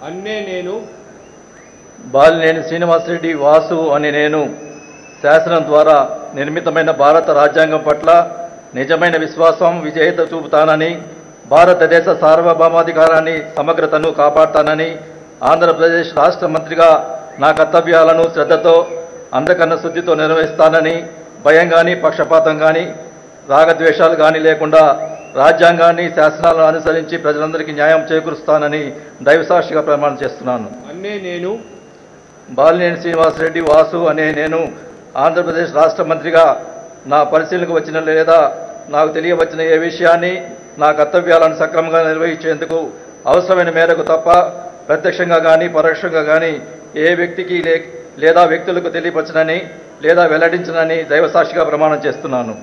అన్నే నేను. బాలినేని శ్రీనివాసరెడ్డి వాసు అని నేను శాసనం ద్వారా నిర్మితమైన భారత రాజ్యాంగం పట్ల నిజమైన విశ్వాసం విజేత చూపుతానని భారతదేశ సార్వభౌమాధికారాన్ని సమగ్రతను కాపాడుతానని ఆంధ్రప్రదేశ్ రాష్ట్ర మంత్రిగా నా కర్తవ్యాలను శ్రద్ధతో అందకన్న శుద్ధితో నిర్వహిస్తానని భయం కానీ పక్షపాతం కానీ రాగద్వేషాలు కానీ లేకుండా రాజ్యాంగాన్ని శాసనాలను అనుసరించి ప్రజలందరికీ న్యాయం చేకూరుస్తానని దైవసాక్షిగా ప్రమాణం చేస్తున్నాను. అన్నే నేను. బాలినేని శ్రీనివాసరెడ్డి వాసు అనే నేను ఆంధ్రప్రదేశ్ రాష్ట్ర మంత్రిగా నా పరిశీలనకు వచ్చిన లేదా నాకు తెలియవచ్చిన ఏ విషయాన్ని నా కర్తవ్యాలను సక్రమంగా నిర్వహించేందుకు అవసరమైన మేరకు తప్ప ప్రత్యక్షంగా కానీ పరోక్షంగా కానీ ఏ వ్యక్తికి లేదా వ్యక్తులకు తెలియపరచనని లేదా వెల్లడించనని దైవసాక్షిగా ప్రమాణం చేస్తున్నాను.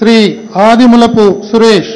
శ్రీ ఆదిములపు సురేష్.